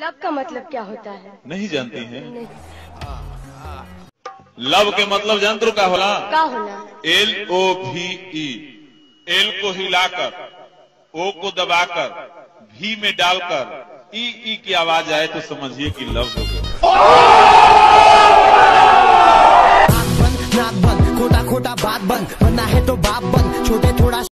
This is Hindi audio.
लव का मतलब क्या होता है? नहीं जानती हैं। लव के मतलब जंत्र क्या होला का होला एल ओ भी ई एल को हिलाकर ओ को दबाकर भी में डालकर ई ई की आवाज़ आए तो समझिए कि लव हो गया। बंद खोटा खोटा बात बंद